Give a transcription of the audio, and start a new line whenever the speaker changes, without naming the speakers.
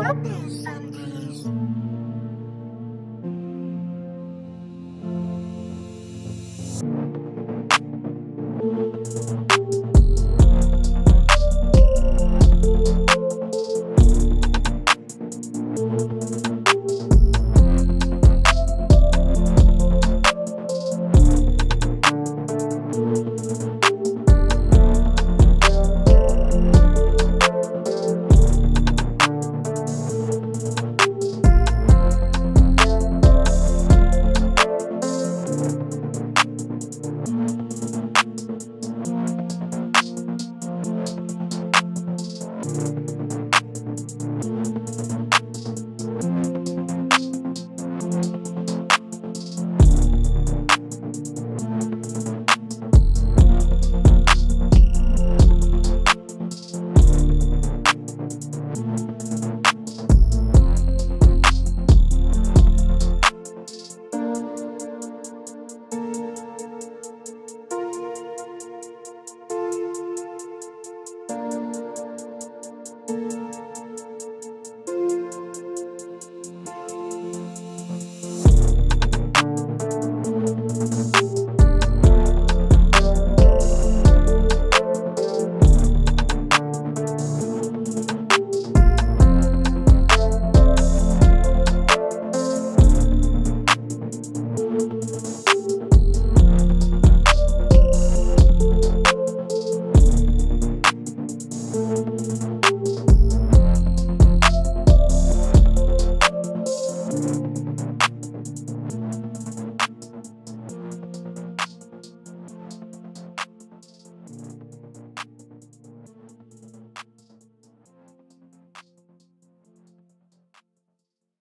happens sometimes.